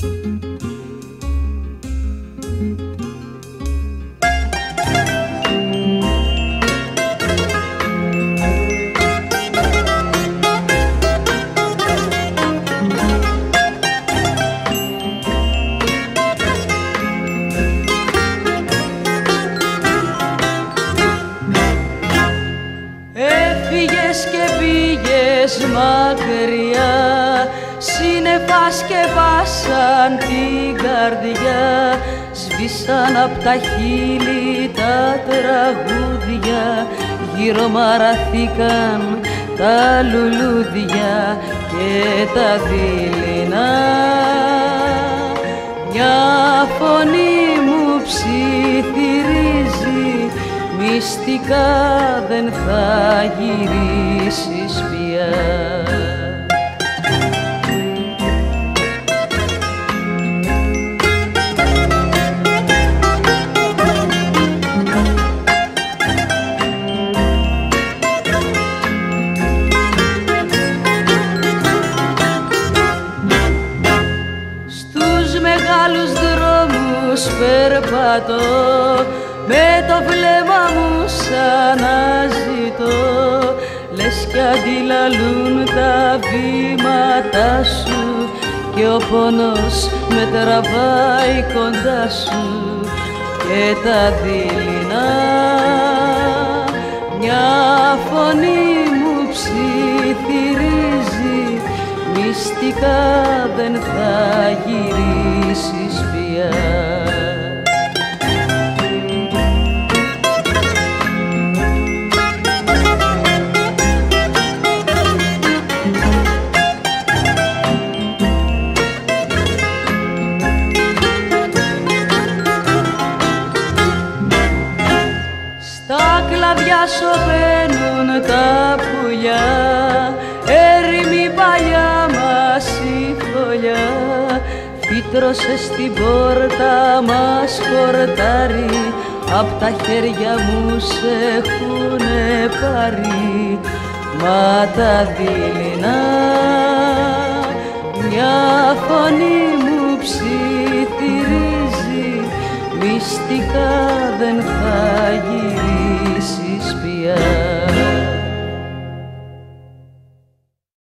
Έφυγες και πήγες μακριά Σύννεφα σκεπάσαν την καρδιά σβήσαν απ' τα χείλη τα τραγούδια. Γύρω μαραθήκαν τα λουλούδια και τα δειλινά. Μια φωνή μου ψιθυρίζει μυστικά δεν θα γυρίσεις πια με το βλέμμα μου σαν ζητώ. Λες κι αντιλαλούν τα βήματα σου. Και ο πόνος με τραβάει κοντά σου. Και τα δειλινά μια φωνή μου ψιθυρίζει. Μυστικά δεν θα γυρίσεις πια σωπαίνουν τα πουλιά φύτρωσε στην πόρτα μας χορτάρι απ' τα χέρια μου σε έχουνε πάρει. Μα τα δειλινά μια φωνή μου ψιθυρίζει. Μυστικά δεν θα γυρίσεις πια